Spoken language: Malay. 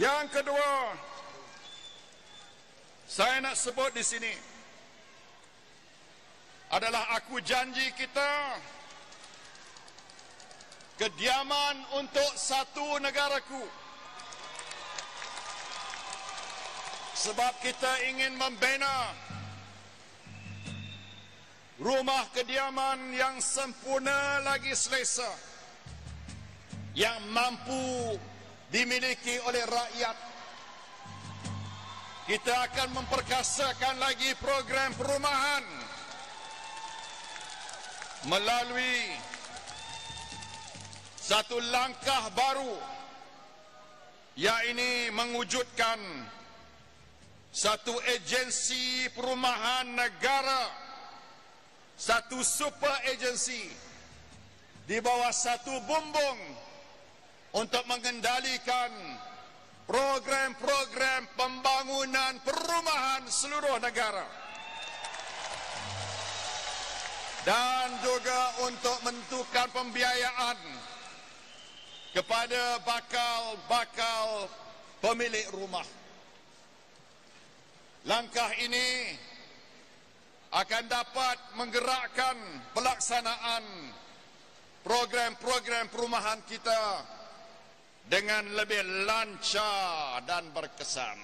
Yang kedua, saya nak sebut di sini adalah aku janji kita kediaman untuk satu negaraku. Sebab kita ingin membina rumah kediaman yang sempurna lagi selesa yang mampu dimiliki oleh rakyat. Kita akan memperkasakan lagi program perumahan melalui satu langkah baru yang ini mewujudkan satu agensi perumahan negara satu super agency di bawah satu bumbung untuk mengendalikan program-program pembangunan perumahan seluruh negara dan juga untuk menentukan pembiayaan kepada bakal-bakal pemilik rumah. Langkah ini akan dapat menggerakkan pelaksanaan program-program perumahan kita dengan lebih lancar dan berkesan.